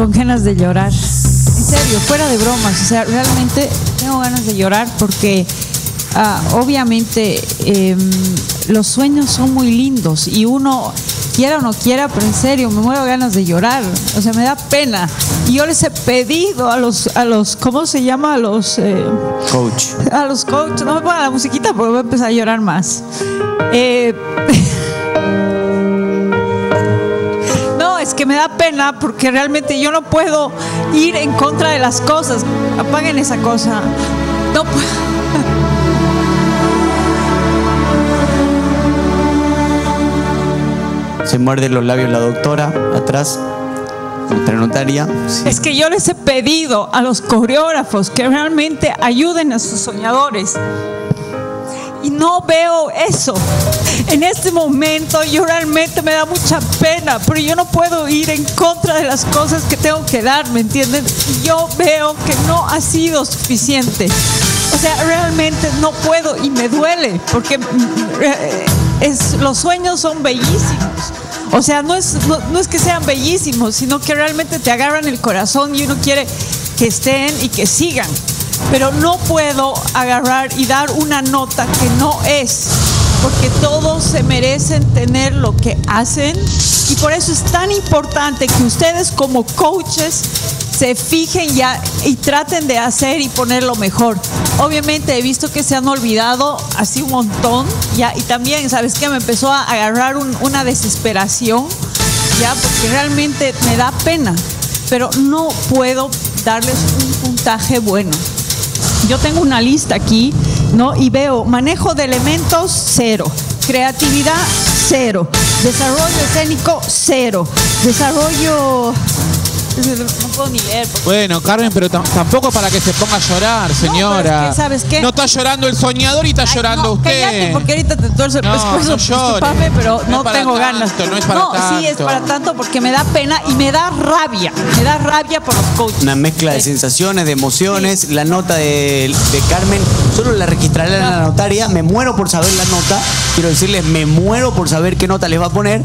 con ganas de llorar. En serio, fuera de bromas. O sea, realmente tengo ganas de llorar porque ah, obviamente em, los sueños son muy lindos y uno quiera o no quiera, pero en serio, me muero ganas de llorar. O sea, me da pena. Y yo les he pedido a los, a los ¿cómo se llama? A los... eh, Coach. a los coaches, no me pongan la musiquita porque voy a empezar a llorar más. Eh, que me da pena porque realmente yo no puedo ir en contra de las cosas. Apaguen esa cosa. No puedo. Se muerde los labios la doctora atrás. Nuestra notaria. Sí. Es que yo les he pedido a los coreógrafos que realmente ayuden a sus soñadores. Y no veo eso. En este momento yo realmente me da mucha pena, pero yo no puedo ir en contra de las cosas que tengo que dar, ¿me entienden? Yo veo que no ha sido suficiente. O sea, realmente no puedo y me duele, porque mm, eh, es, los sueños son bellísimos. O sea, no es, no es que sean bellísimos, sino que realmente te agarran el corazón y uno quiere que estén y que sigan. Pero no puedo agarrar y dar una nota que no es, porque todos se merecen tener lo que hacen y por eso es tan importante que ustedes como coaches se fijen ya y traten de hacer y poner lo mejor. Obviamente he visto que se han olvidado así un montón, ya, y también, ¿sabes qué? Me empezó a agarrar un- una desesperación, ya, porque realmente me da pena, pero no puedo darles un puntaje bueno. Yo tengo una lista aquí, ¿no? Y veo manejo de elementos, cero. Creatividad, cero. Desarrollo escénico, cero. Desarrollo... No puedo ni leer. porque- Bueno, Carmen, pero tam- tampoco para que se ponga a llorar, señora. pero es que, ¿sabes qué? No está llorando el soñador y está Ay, llorando no, usted. cállate, porque ahorita te tuerzo el No, pescuezo, no llores. discúlpame, pero No no, es para tengo tanto, ganas. no es para sí es tanto. para tanto porque me da pena y me da rabia. Me da rabia por los coaches. Una mezcla de sensaciones, de emociones. La nota de, de Carmen, solo la registraré en la notaria. Me muero por saber la nota. Quiero decirles, me muero por saber qué nota les va a poner.